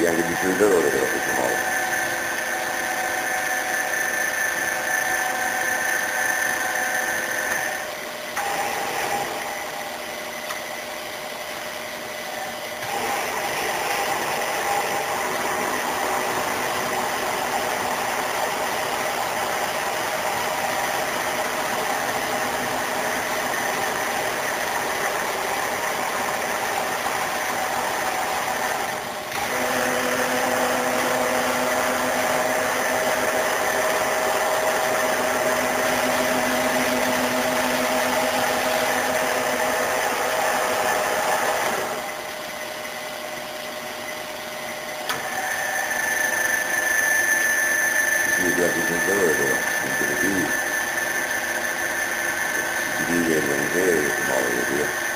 yang dibikin dulu David and